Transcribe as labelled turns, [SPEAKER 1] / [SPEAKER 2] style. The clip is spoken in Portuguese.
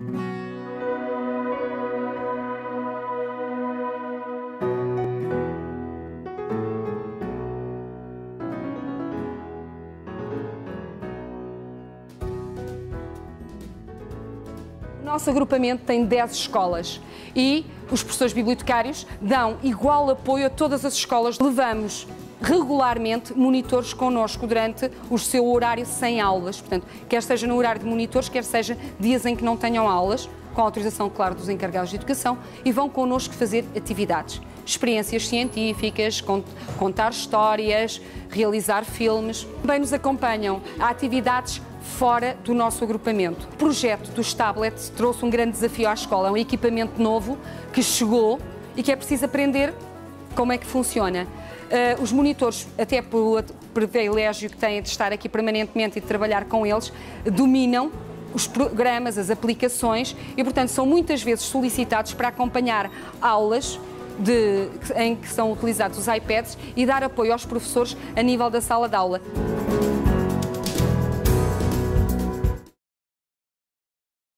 [SPEAKER 1] O nosso agrupamento tem 10 escolas e os professores bibliotecários dão igual apoio a todas as escolas. Levamos regularmente monitores connosco durante o seu horário sem aulas, portanto, quer seja no horário de monitores, quer seja dias em que não tenham aulas, com a autorização, claro, dos encarregados de educação, e vão connosco fazer atividades, experiências científicas, contar histórias, realizar filmes. Também nos acompanham a atividades fora do nosso agrupamento. O projeto dos tablets trouxe um grande desafio à escola, é um equipamento novo que chegou e que é preciso aprender como é que funciona. Uh, os monitores, até pelo privilégio que têm de estar aqui permanentemente e de trabalhar com eles, dominam os programas, as aplicações e, portanto, são muitas vezes solicitados para acompanhar aulas de, em que são utilizados os iPads e dar apoio aos professores a nível da sala de aula.